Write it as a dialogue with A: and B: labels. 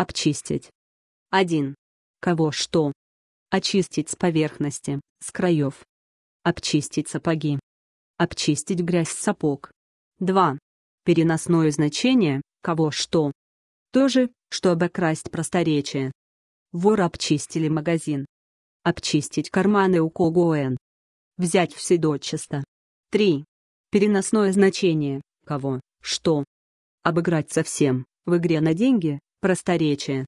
A: Обчистить. 1. Кого что? Очистить с поверхности, с краев. Обчистить сапоги. Обчистить грязь сапог. 2. Переносное значение, кого что. То же, что обокрасть просторечие. Воры обчистили магазин. Обчистить карманы у Когоэн. Взять все дочисто. 3. Переносное значение, кого, что. Обыграть совсем, в игре на деньги, просторечие.